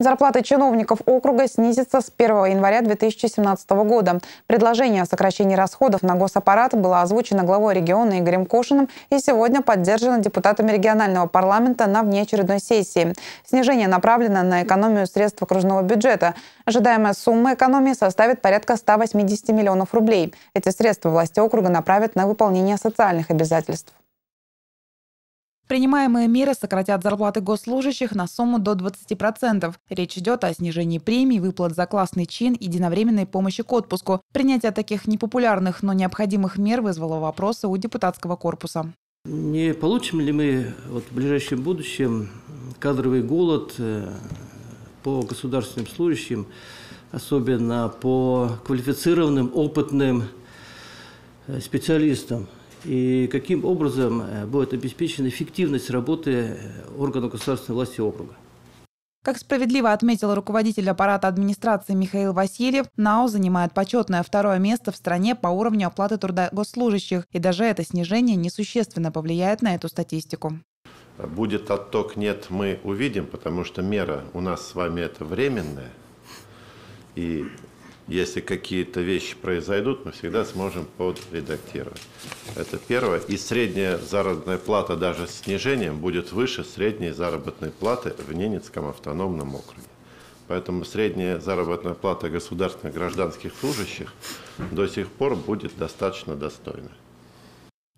Зарплаты чиновников округа снизятся с 1 января 2017 года. Предложение о сокращении расходов на госаппарат было озвучено главой региона Игорем Кошиным и сегодня поддержано депутатами регионального парламента на внеочередной сессии. Снижение направлено на экономию средств окружного бюджета. Ожидаемая сумма экономии составит порядка 180 миллионов рублей. Эти средства власти округа направят на выполнение социальных обязательств. Принимаемые меры сократят зарплаты госслужащих на сумму до 20%. Речь идет о снижении премий, выплат за классный чин и единовременной помощи к отпуску. Принятие таких непопулярных, но необходимых мер вызвало вопросы у депутатского корпуса. Не получим ли мы вот в ближайшем будущем кадровый голод э, по государственным служащим, особенно по квалифицированным, опытным э, специалистам? И каким образом э, будет обеспечена эффективность работы э, органов государственной власти округа. Как справедливо отметил руководитель аппарата администрации Михаил Васильев, НАО занимает почетное второе место в стране по уровню оплаты труда госслужащих, и даже это снижение несущественно повлияет на эту статистику. Будет отток, нет, мы увидим, потому что мера у нас с вами это временная, и если какие-то вещи произойдут, мы всегда сможем подредактировать. Это первое. И средняя заработная плата даже с снижением будет выше средней заработной платы в Ненецком автономном округе. Поэтому средняя заработная плата государственных гражданских служащих до сих пор будет достаточно достойной.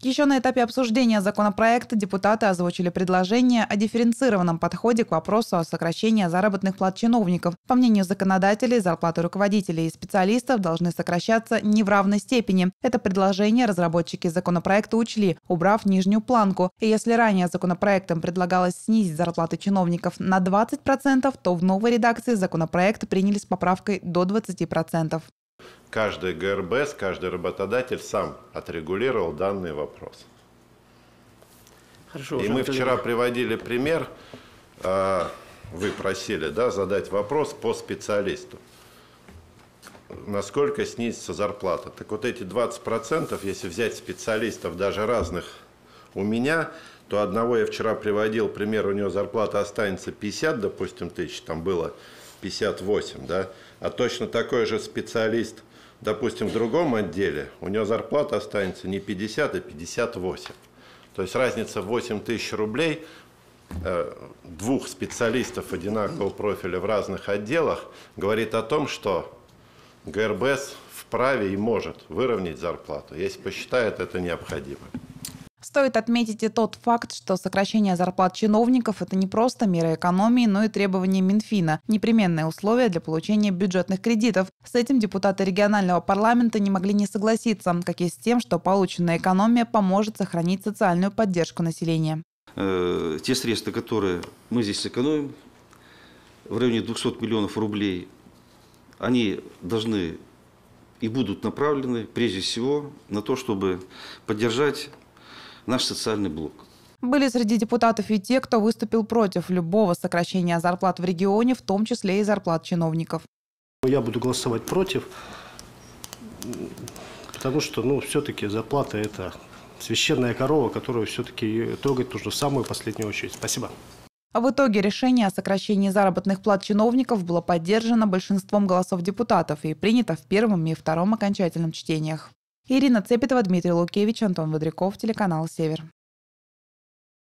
Еще на этапе обсуждения законопроекта депутаты озвучили предложение о дифференцированном подходе к вопросу о сокращении заработных плат чиновников. По мнению законодателей, зарплаты руководителей и специалистов должны сокращаться не в равной степени. Это предложение разработчики законопроекта учли, убрав нижнюю планку. И если ранее законопроектом предлагалось снизить зарплаты чиновников на 20%, то в новой редакции законопроект приняли с поправкой до 20% каждый ГРБС, каждый работодатель сам отрегулировал данный вопрос. Хорошо, И мы вчера приводили пример, а, вы просили да, задать вопрос по специалисту. Насколько снизится зарплата? Так вот эти 20%, если взять специалистов даже разных у меня, то одного я вчера приводил пример, у него зарплата останется 50, допустим, тысяч, там было 58, да, а точно такой же специалист, допустим, в другом отделе, у него зарплата останется не 50, а 58. То есть разница в 8 тысяч рублей э, двух специалистов одинакового профиля в разных отделах говорит о том, что ГРБС вправе и может выровнять зарплату, если посчитает это необходимым. Стоит отметить и тот факт, что сокращение зарплат чиновников – это не просто мера экономии, но и требование Минфина, непременное условие для получения бюджетных кредитов. С этим депутаты регионального парламента не могли не согласиться, как и с тем, что полученная экономия поможет сохранить социальную поддержку населения. Э, те средства, которые мы здесь сэкономим, в районе 200 миллионов рублей, они должны и будут направлены прежде всего на то, чтобы поддержать наш социальный блок. Были среди депутатов и те, кто выступил против любого сокращения зарплат в регионе, в том числе и зарплат чиновников. Я буду голосовать против, потому что ну, все-таки зарплата – это священная корова, которую все-таки трогать нужно в самую последнюю очередь. Спасибо. А в итоге решение о сокращении заработных плат чиновников было поддержано большинством голосов депутатов и принято в первом и втором окончательном чтениях. Ирина Цепетова, Дмитрий Лукевич, Антон Водряков, телеканал «Север».